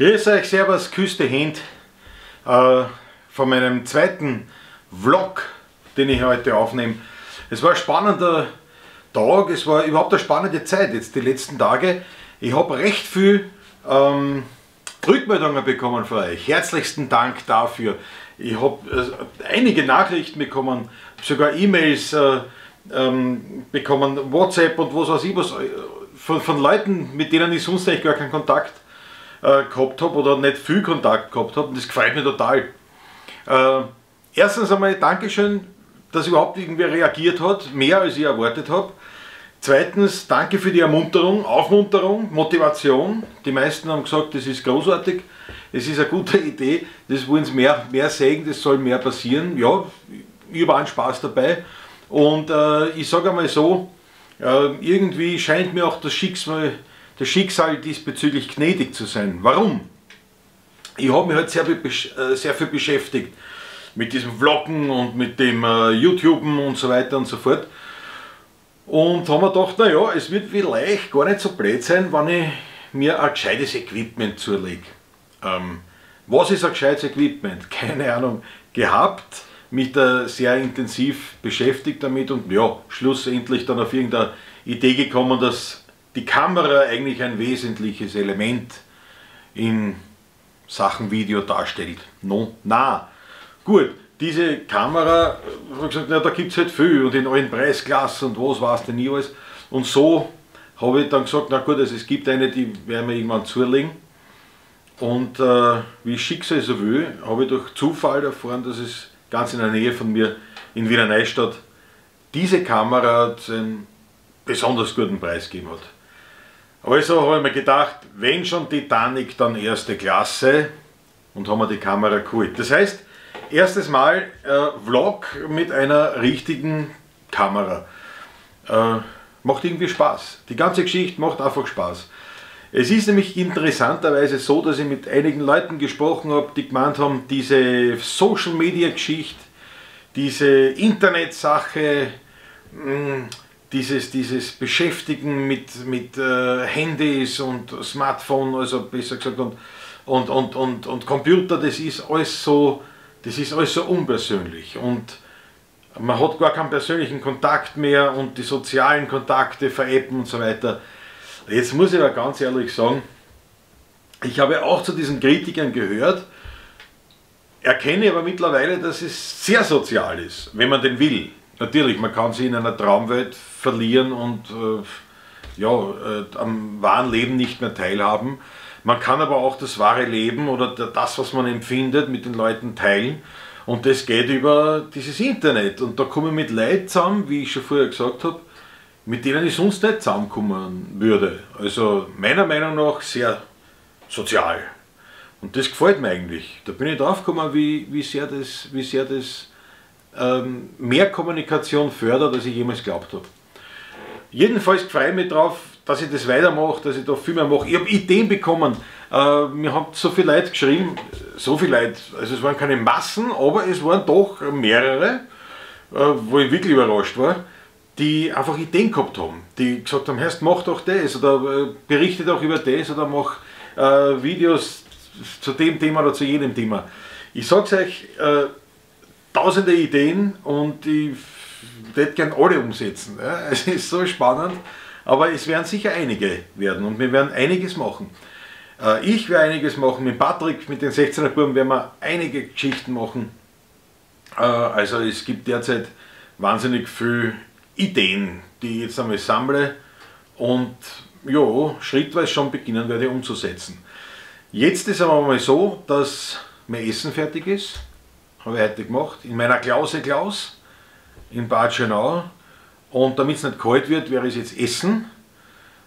Grüß euch, Servus, Küste Hint äh, von meinem zweiten Vlog, den ich heute aufnehme. Es war ein spannender Tag, es war überhaupt eine spannende Zeit jetzt die letzten Tage. Ich habe recht viel ähm, Rückmeldungen bekommen von euch. Herzlichsten Dank dafür. Ich habe äh, einige Nachrichten bekommen, sogar E-Mails äh, ähm, bekommen, WhatsApp und was weiß ich was, äh, von, von Leuten, mit denen ich sonst eigentlich gar keinen Kontakt äh, gehabt habe oder nicht viel Kontakt gehabt habe und das gefällt mir total. Äh, erstens einmal Dankeschön, dass überhaupt irgendwer reagiert hat, mehr als ich erwartet habe. Zweitens, danke für die Ermunterung, Aufmunterung, Motivation. Die meisten haben gesagt, das ist großartig, es ist eine gute Idee, das wollen sie mehr, mehr sehen, das soll mehr passieren. Ja, ich habe einen Spaß dabei. Und äh, ich sage einmal so, äh, irgendwie scheint mir auch das Schicksal das Schicksal diesbezüglich gnädig zu sein. Warum? Ich habe mich halt sehr, äh, sehr viel beschäftigt mit diesem Vloggen und mit dem äh, YouTuben und so weiter und so fort. Und haben mir gedacht, naja, es wird vielleicht gar nicht so blöd sein, wenn ich mir ein gescheites Equipment zulege. Ähm, was ist ein gescheites Equipment? Keine Ahnung. Gehabt, mich da sehr intensiv beschäftigt damit und ja, schlussendlich dann auf irgendeine Idee gekommen, dass die Kamera eigentlich ein wesentliches Element in Sachen Video darstellt. No, na, gut, diese Kamera, gesagt, na, da gibt es halt viel und in allen Preisklassen und was weiß denn nie alles. Und so habe ich dann gesagt, na gut, also es gibt eine, die werden wir irgendwann zulegen. Und äh, wie Schicksal so will, habe ich durch Zufall erfahren, dass es ganz in der Nähe von mir in Wiener Neustadt diese Kamera einen besonders guten Preis gegeben hat. Also habe ich mir gedacht, wenn schon Titanic, dann erste Klasse und haben wir die Kamera geholt. Das heißt, erstes Mal äh, Vlog mit einer richtigen Kamera. Äh, macht irgendwie Spaß. Die ganze Geschichte macht einfach Spaß. Es ist nämlich interessanterweise so, dass ich mit einigen Leuten gesprochen habe, die gemeint haben, diese Social Media Geschichte, diese Internetsache, hm, dieses, dieses Beschäftigen mit, mit äh, Handys und Smartphone, also besser gesagt, und, und, und, und, und Computer, das ist alles so, das ist alles so unpersönlich. Und man hat gar keinen persönlichen Kontakt mehr und die sozialen Kontakte veräppen und so weiter. Jetzt muss ich aber ganz ehrlich sagen, ich habe auch zu diesen Kritikern gehört, erkenne aber mittlerweile, dass es sehr sozial ist, wenn man den will. Natürlich, man kann sich in einer Traumwelt verlieren und äh, ja, äh, am wahren Leben nicht mehr teilhaben. Man kann aber auch das wahre Leben oder das, was man empfindet, mit den Leuten teilen. Und das geht über dieses Internet. Und da komme ich mit Leuten zusammen, wie ich schon vorher gesagt habe, mit denen ich sonst nicht zusammenkommen würde. Also meiner Meinung nach sehr sozial. Und das gefällt mir eigentlich. Da bin ich drauf gekommen, wie, wie sehr das, wie sehr das ähm, mehr Kommunikation fördert, als ich jemals geglaubt habe. Jedenfalls freue ich mich darauf, dass ich das weitermache, dass ich da viel mehr mache. Ich habe Ideen bekommen. Äh, mir haben so viele Leute geschrieben, so viele Leute, also es waren keine Massen, aber es waren doch mehrere, äh, wo ich wirklich überrascht war, die einfach Ideen gehabt haben. Die gesagt haben, Herrst, mach doch das oder äh, berichte doch über das oder mach äh, Videos zu dem Thema oder zu jedem Thema. Ich sage es euch, tausende Ideen und ich würde gerne alle umsetzen. Ja. Es ist so spannend, aber es werden sicher einige werden und wir werden einiges machen. Äh, ich werde einiges machen, mit Patrick, mit den 16er Buben werden wir einige Geschichten machen. Äh, also es gibt derzeit wahnsinnig viele Ideen, die ich jetzt einmal sammle und ja, schrittweise schon beginnen werde umzusetzen. Jetzt ist aber mal so, dass mein Essen fertig ist habe ich heute gemacht, in meiner Klause Klaus in Bad Schönau. Und damit es nicht kalt wird, werde ich es jetzt essen.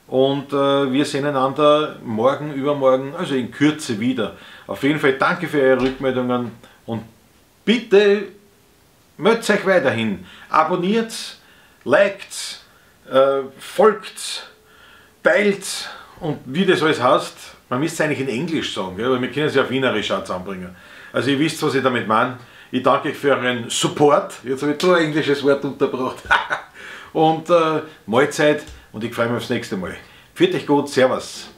Und äh, wir sehen einander morgen, übermorgen, also in Kürze wieder. Auf jeden Fall danke für eure Rückmeldungen und bitte meldet euch weiterhin. Abonniert, liked, äh, folgt, teilt und wie das alles heißt, man müsste es eigentlich in Englisch sagen, gell? aber wir können es ja auf Wienerisch auch zusammenbringen. Also ihr wisst, was ich damit meine. Ich danke euch für euren Support. Jetzt habe ich nur ein englisches Wort unterbracht. und äh, Mahlzeit und ich freue mich aufs nächste Mal. Führt euch gut, Servus.